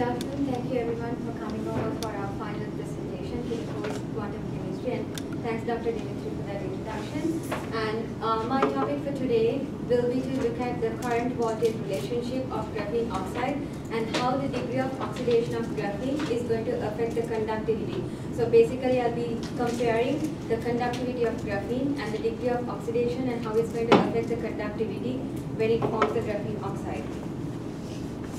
afternoon. Thank you everyone for coming over for our final presentation to the course Quantum Chemistry and thanks Dr. Dimitri for that introduction. And uh, my topic for today will be to look at the current voltage relationship of graphene oxide and how the degree of oxidation of graphene is going to affect the conductivity. So basically I'll be comparing the conductivity of graphene and the degree of oxidation and how it's going to affect the conductivity when it forms the graphene oxide.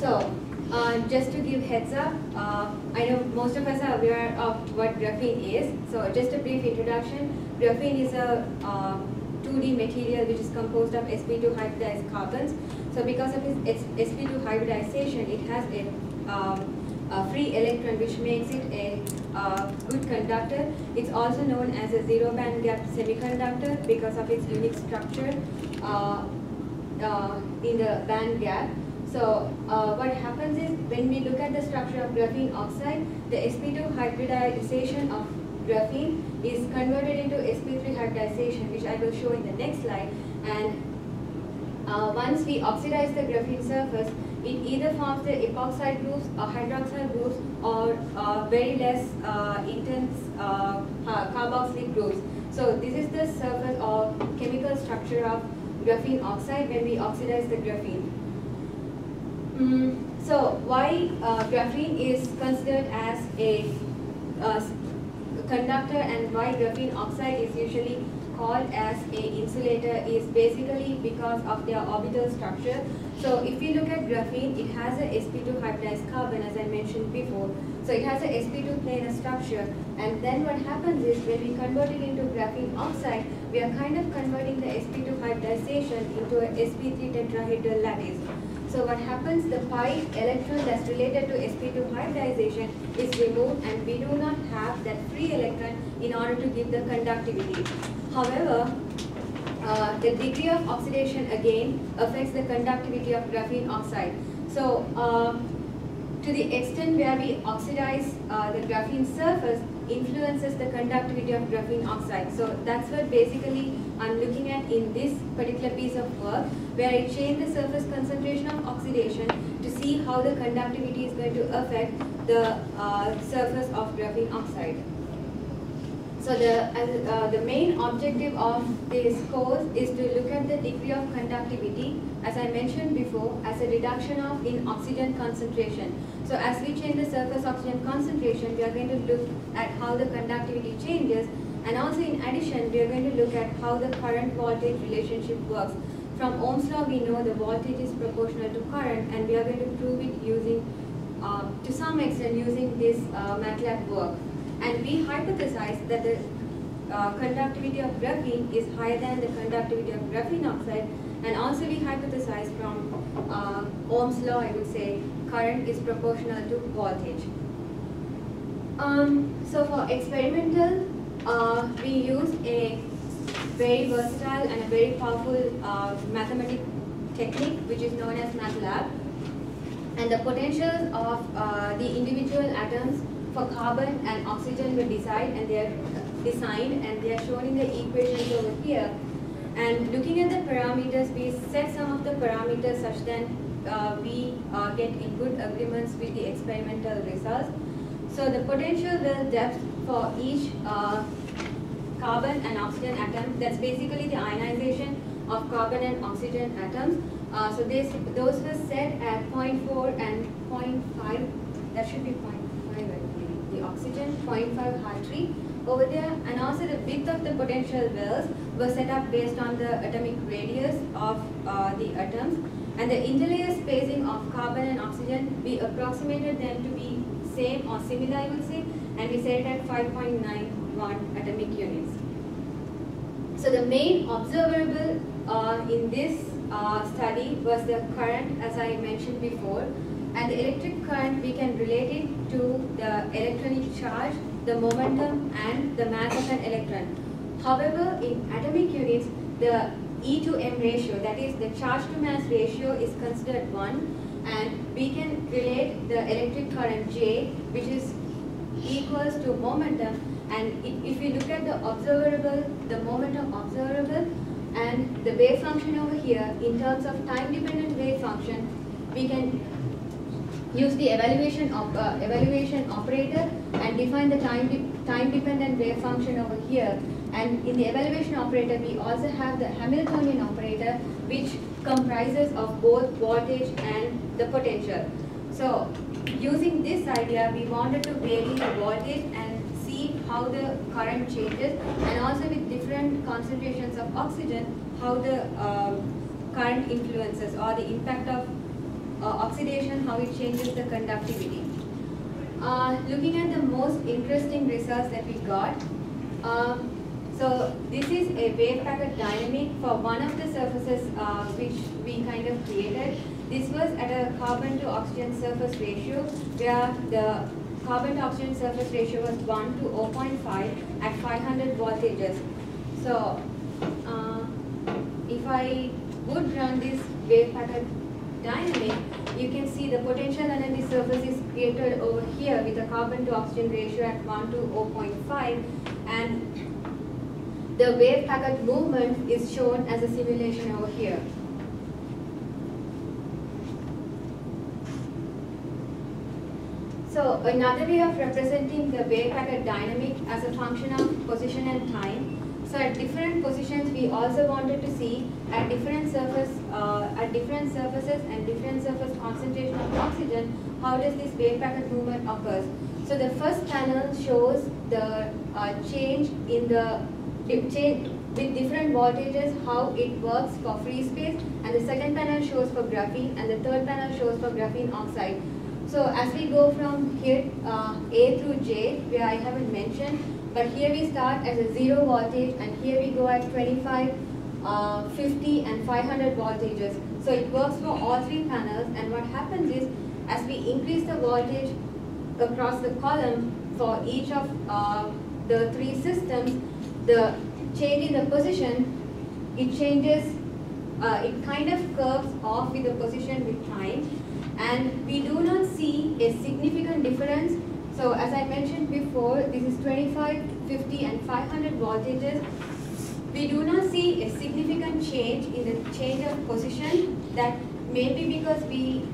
So, uh, just to give heads up, uh, I know most of us are aware of what graphene is. So just a brief introduction. Graphene is a uh, 2D material which is composed of sp2 hybridized carbons. So because of its sp2 hybridization, it has a, um, a free electron which makes it a uh, good conductor. It's also known as a zero band gap semiconductor because of its unique structure uh, uh, in the band gap. So uh, what happens is when we look at the structure of graphene oxide, the sp2 hybridization of graphene is converted into sp3 hybridization, which I will show in the next slide. And uh, once we oxidize the graphene surface, it either forms the epoxide groups or hydroxide groups or uh, very less uh, intense uh, carboxylic groups. So this is the surface or chemical structure of graphene oxide when we oxidize the graphene. Mm, so why uh, graphene is considered as a uh, conductor and why graphene oxide is usually called as a insulator is basically because of their orbital structure. So if you look at graphene, it has a sp2 hybridized carbon as I mentioned before. So it has a sp2 planar structure and then what happens is when we convert it into graphene oxide, we are kind of converting the sp2 hybridization into a sp3 tetrahedral lattice. So what happens, the pi electron that's related to sp2 hybridization is removed and we do not have that free electron in order to give the conductivity. However, uh, the degree of oxidation again affects the conductivity of graphene oxide. So uh, to the extent where we oxidize uh, the graphene surface influences the conductivity of graphene oxide. So that's what basically I'm looking at in this particular piece of work where I change the surface concentration of oxidation to see how the conductivity is going to affect the uh, surface of graphene oxide. So the, uh, the main objective of this course is to look at the degree of conductivity, as I mentioned before, as a reduction of in oxygen concentration. So as we change the surface oxygen concentration, we are going to look at how the conductivity changes. And also in addition, we are going to look at how the current voltage relationship works. From Ohm's law, we know the voltage is proportional to current, and we are going to prove it using, uh, to some extent, using this uh, MATLAB work. And we hypothesize that the uh, conductivity of graphene is higher than the conductivity of graphene oxide. And also we hypothesize from uh, Ohm's law, I would say, current is proportional to voltage. Um, so for experimental, uh, we use a very versatile and a very powerful uh, mathematical technique which is known as MATLAB. And the potentials of uh, the individual atoms for carbon and oxygen were designed and they are designed and they are shown in the equations over here. And looking at the parameters, we set some of the parameters such that uh, we uh, get in good agreements with the experimental results. So the potential well depth for each uh, carbon and oxygen atom, that's basically the ionization of carbon and oxygen atoms. Uh, so this, those were set at 0.4 and 0.5, that should be 0.5 the oxygen, 0.5 Hartree over there and also the width of the potential wells were set up based on the atomic radius of uh, the atoms and the interlayer spacing of carbon and oxygen we approximated them to be same or similar I would say and we set it at 5.91 atomic units. So the main observable uh, in this uh, study was the current as I mentioned before and the electric current we can relate it to the electronic charge, the momentum and the mass of an electron. However, in atomic units, the E to M ratio, that is the charge to mass ratio is considered 1 and we can relate the electric current J which is equals to momentum and if we look at the observable, the momentum observable and the wave function over here in terms of time dependent wave function, we can use the evaluation of uh, evaluation operator and define the time de time dependent wave function over here. And in the evaluation operator we also have the Hamiltonian operator which comprises of both voltage and the potential. So using this idea we wanted to vary the voltage and see how the current changes and also with different concentrations of oxygen how the uh, current influences or the impact of oxidation, how it changes the conductivity. Uh, looking at the most interesting results that we got, um, so this is a wave packet dynamic for one of the surfaces uh, which we kind of created. This was at a carbon to oxygen surface ratio where the carbon to oxygen surface ratio was 1 to 0.5 at 500 voltages. So uh, if I would run this wave packet dynamic, you can see the potential energy surface is created over here with a carbon to oxygen ratio at 1 to 0.5 and the wave packet movement is shown as a simulation over here. So another way of representing the wave packet dynamic as a function of position and time so at different positions, we also wanted to see at different surface, uh, at different surfaces and different surface concentration of oxygen, how does this wave packet movement occurs. So the first panel shows the uh, change in the change with different voltages, how it works for free space, and the second panel shows for graphene, and the third panel shows for graphene oxide. So as we go from here, uh, A through J, where I haven't mentioned, but here we start as a zero voltage and here we go at 25, uh, 50 and 500 voltages. So it works for all three panels and what happens is as we increase the voltage across the column for each of uh, the three systems, the change in the position, it changes, uh, it kind of curves off with the position with time and we do not see a significant difference so as I mentioned before, this is 25, 50 and 500 voltages. We do not see a significant change in the change of position that may be because we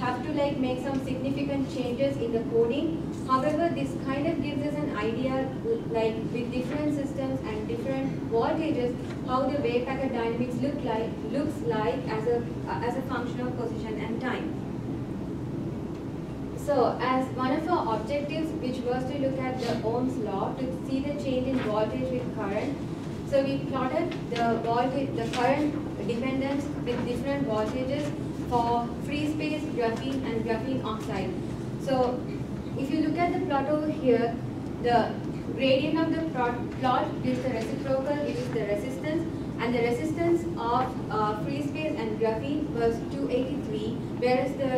have to like make some significant changes in the coding. However, this kind of gives us an idea like with different systems and different voltages, how the wave packet dynamics look like looks like as a as a function of position and time. So as one of our objectives, which was to look at the Ohm's law to see the change in voltage with current, so we plotted the voltage, the current dependence with different voltages for free space, graphene and graphene oxide. So if you look at the plot over here, the gradient of the plot, plot is the reciprocal, it is the resistance, and the resistance of uh, free space and graphene was 283, whereas the,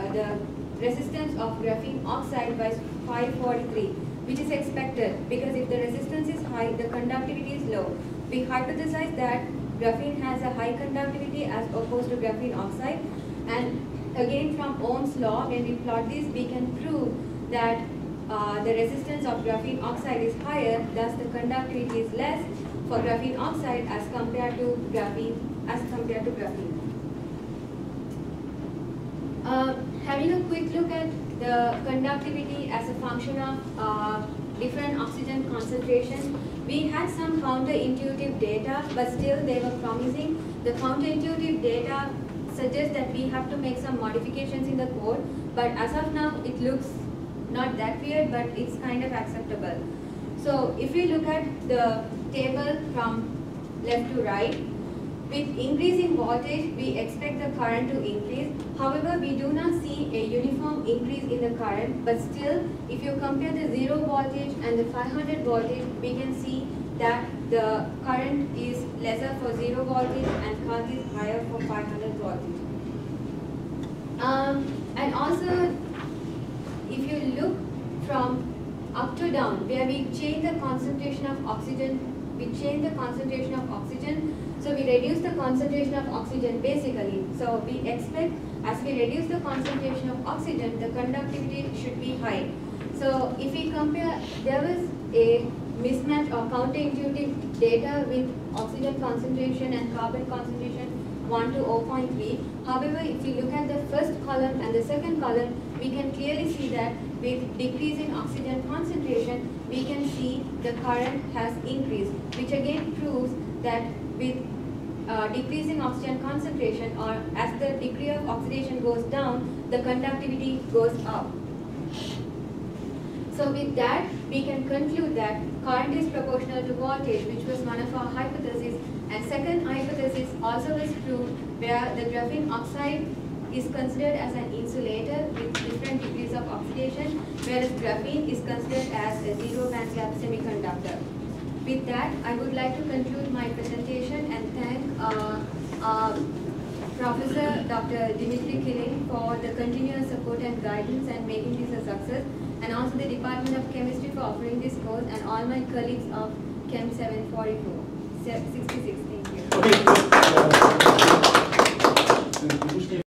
uh, the resistance of graphene oxide was 543, which is expected because if the resistance is high, the conductivity is low. We hypothesize that graphene has a high conductivity as opposed to graphene oxide. And again from Ohm's law, when we plot this, we can prove that uh, the resistance of graphene oxide is higher, thus the conductivity is less for graphene oxide as compared to graphene as compared to graphene. Uh, having a quick look at the conductivity as a function of uh, different oxygen concentration, we had some counterintuitive data, but still they were promising. The counterintuitive data suggests that we have to make some modifications in the code, but as of now, it looks not that weird, but it's kind of acceptable. So if we look at the table from left to right, with increasing voltage, we expect the current to increase. However, we do not see a uniform increase in the current, but still, if you compare the 0 voltage and the 500 voltage, we can see that the current is lesser for 0 voltage and current is higher for 500 voltage. Um, and also, if you look from up to down, where we change the concentration of oxygen, we change the concentration of oxygen, so we reduce the concentration of oxygen basically. So we expect as we reduce the concentration of oxygen, the conductivity should be high. So if we compare, there was a mismatch or counterintuitive data with oxygen concentration and carbon concentration 1 to 0.3. However, if you look at the first column and the second column, we can clearly see that with decreasing oxygen concentration, we can see the current has increased, which again proves that with uh, decreasing oxygen concentration or as the degree of oxidation goes down, the conductivity goes up. So with that, we can conclude that current is proportional to voltage, which was one of our hypotheses. And second hypothesis also was proved where the graphene oxide is considered as an insulator with different degrees of oxidation, whereas graphene is considered as a zero band gap semiconductor. With that, I would like to conclude my presentation and thank uh, uh, Professor Dr. Dimitri Kilin for the continuous support and guidance and making this a success, and also the Department of Chemistry for offering this course, and all my colleagues of Chem 744, 66. Thank you. Thank you.